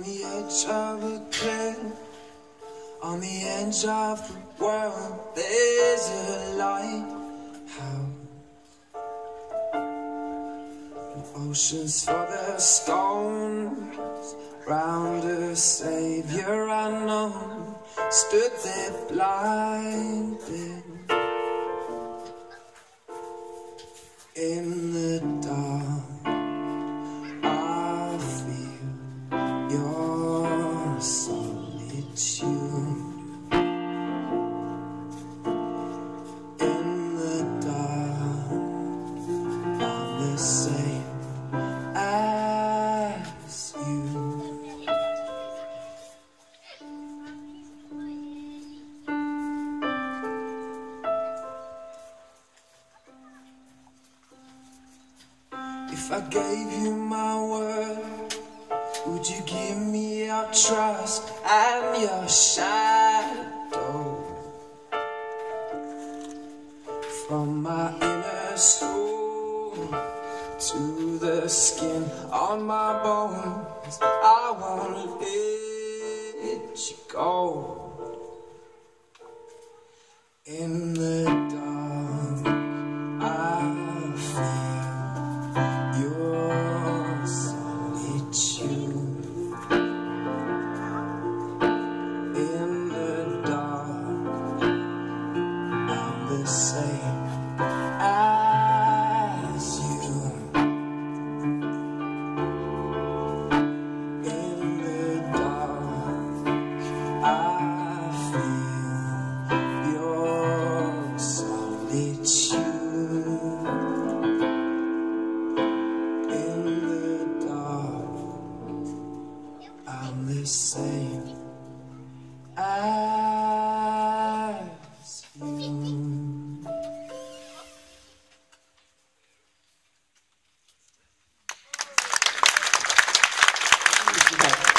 the edge of a cliff, on the edge of the world, there's a lighthouse. Oceans for the stones, round a savior unknown, stood there blinded in solitude in the dark. I'm the same as you. If I gave you my word, would you give me your trust and your shadow? From my inner soul to the skin on my bones, I won't let you go. In the the same as you. In the dark, I feel your solitude. In the dark, I'm the same as Okay.